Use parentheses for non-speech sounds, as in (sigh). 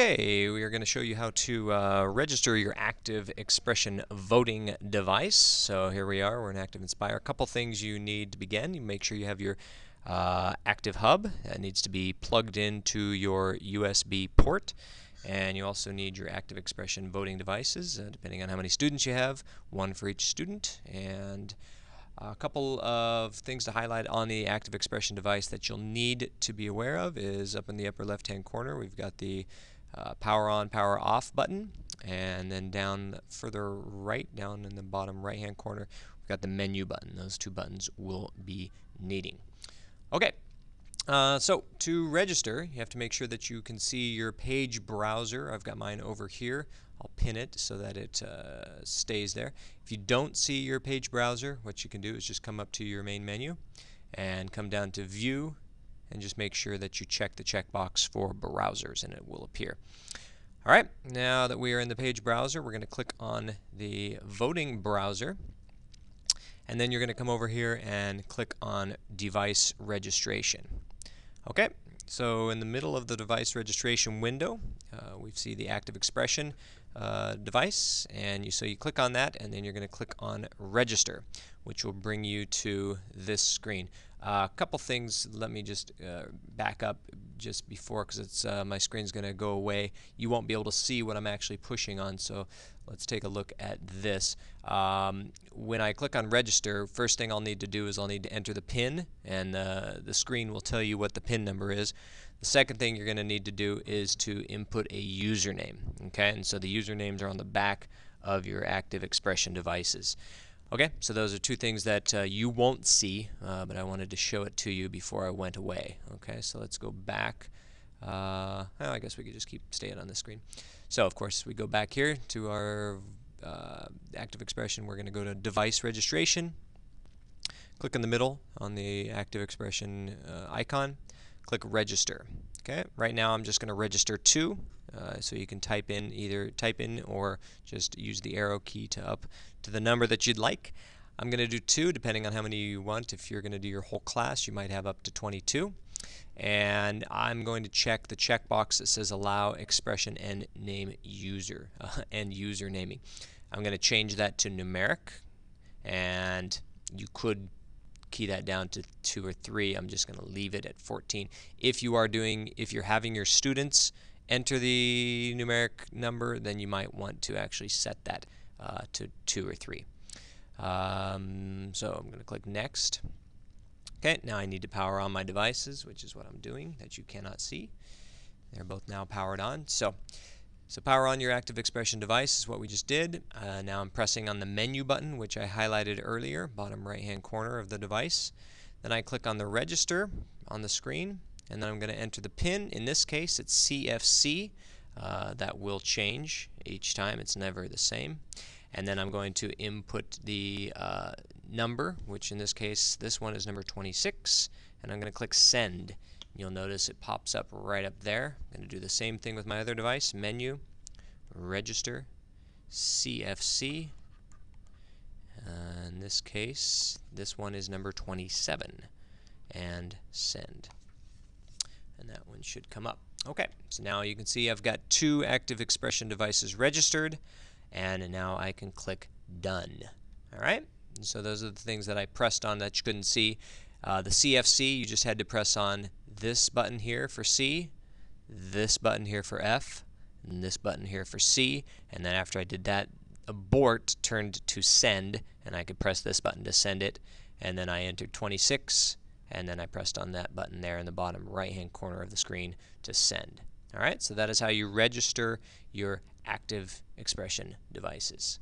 Okay, we are going to show you how to uh, register your ActivExpression voting device. So here we are, we're in ActivInspire. A couple things you need to begin. You make sure you have your uh, ActivHub. That needs to be plugged into your USB port. And you also need your ActivExpression voting devices, uh, depending on how many students you have, one for each student. And a couple of things to highlight on the ActivExpression device that you'll need to be aware of is up in the upper left hand corner we've got the uh, power on power off button and then down further right down in the bottom right hand corner we've got the menu button. Those two buttons will be needing. Okay uh, so to register you have to make sure that you can see your page browser. I've got mine over here. I'll pin it so that it uh, stays there. If you don't see your page browser, what you can do is just come up to your main menu and come down to View and just make sure that you check the checkbox for browsers and it will appear. Alright, now that we are in the page browser, we're going to click on the voting browser and then you're going to come over here and click on device registration. Okay, so in the middle of the device registration window, uh, we see the ActivExpression uh, device and you so you click on that and then you're going to click on register which will bring you to this screen. A uh, couple things let me just uh, back up just before because it's uh, my screen's going to go away. You won't be able to see what I'm actually pushing on so let's take a look at this. Um, when I click on register first thing I'll need to do is I'll need to enter the PIN and uh, the screen will tell you what the PIN number is. The second thing you're going to need to do is to input a username. Okay, and so the usernames are on the back of your ActivExpression devices. Okay, so those are two things that uh, you won't see, uh, but I wanted to show it to you before I went away. Okay, so let's go back. Uh, well, I guess we could just keep staying on the screen. So, of course, we go back here to our uh, ActivExpression. We're going to go to device registration. Click in the middle on the ActivExpression uh, icon click register. Okay, right now I'm just going to register two, uh, so you can type in either type in or just use the arrow key to up to the number that you'd like. I'm going to do two depending on how many you want. If you're going to do your whole class, you might have up to 22. And I'm going to check the checkbox that says allow expression and name user uh, (laughs) and user naming. I'm going to change that to numeric and you could key that down to two or three. I'm just going to leave it at 14. If you are doing, if you're having your students enter the numeric number, then you might want to actually set that uh, to two or three. Um, so I'm going to click next. Okay, now I need to power on my devices, which is what I'm doing that you cannot see. They're both now powered on. So so power on your ActivExpression device is what we just did. Uh, now I'm pressing on the menu button, which I highlighted earlier, bottom right hand corner of the device. Then I click on the register on the screen, and then I'm going to enter the PIN. In this case, it's CFC. Uh, that will change each time. It's never the same. And then I'm going to input the uh, number, which in this case, this one is number 26, and I'm going to click send. You'll notice it pops up right up there. I'm going to do the same thing with my other device. Menu, register, CFC. Uh, in this case, this one is number 27. And send. And that one should come up. Okay, so now you can see I've got two ActivExpression devices registered. And now I can click Done. All right? And so those are the things that I pressed on that you couldn't see. Uh, the CFC, you just had to press on this button here for C, this button here for F, and this button here for C, and then after I did that, abort turned to send, and I could press this button to send it, and then I entered 26, and then I pressed on that button there in the bottom right hand corner of the screen to send. Alright, so that is how you register your active expression devices.